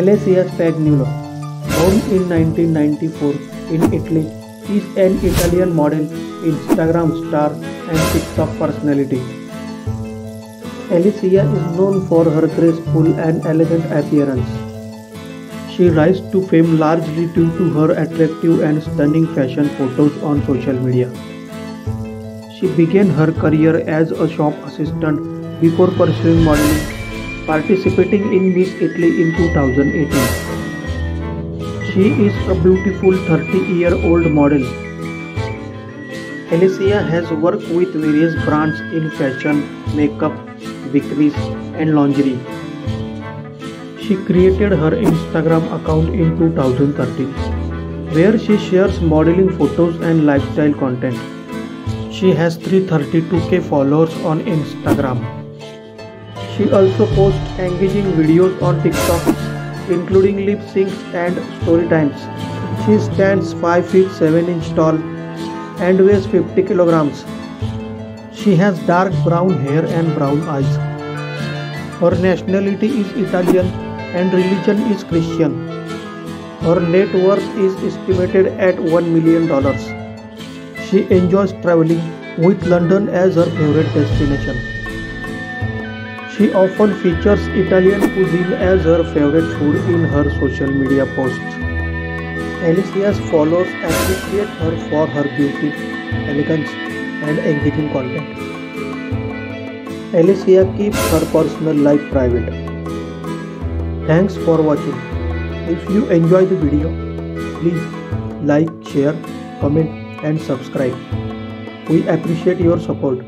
Alessia Spagnulo, born in 1994 in Italy, is an Italian model, Instagram star, and TikTok personality. Alessia is known for her graceful and elegant appearance. She rise to fame largely due to her attractive and stunning fashion photos on social media. She began her career as a shop assistant before pursuing modeling, participating in Miss Italy in 2018. She is a beautiful 30-year-old model. Alessia has worked with various brands in fashion, makeup, bakeries, and lingerie. She created her Instagram account in 2013, where she shares modeling photos and lifestyle content. She has 332k followers on Instagram. She also posts engaging videos on TikTok, including lip syncs and story times. She stands 5 feet 7 inch tall and weighs 50 kilograms. She has dark brown hair and brown eyes. Her nationality is Italian and religion is Christian. Her net worth is estimated at $1 million. She enjoys traveling with London as her favorite destination. She often features Italian cuisine as her favorite food in her social media posts. Alessia's followers appreciate her for her beauty, elegance, and engaging content. Alessia keeps her personal life private. Thanks for watching. If you enjoy the video, please like, share, comment and subscribe. We appreciate your support.